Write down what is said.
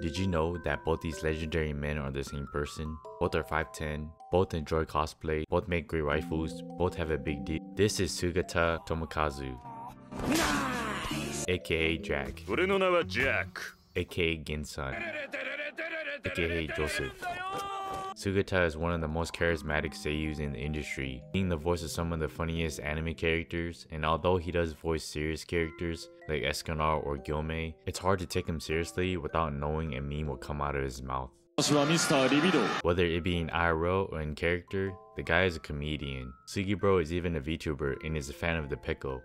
Did you know that both these legendary men are the same person? Both are 5'10, both enjoy cosplay, both make great rifles, both have a big dick. This is Sugita Tomokazu. Nice! AKA Jack. AKA Ginsan. AKA Joseph. Sugita is one of the most charismatic seiyus in the industry, being the voice of some of the funniest anime characters, and although he does voice serious characters like Escanor or Gilme, it's hard to take him seriously without knowing a meme will come out of his mouth. Whether it be in IRL or in character, the guy is a comedian. Sugibro is even a VTuber and is a fan of the pickle.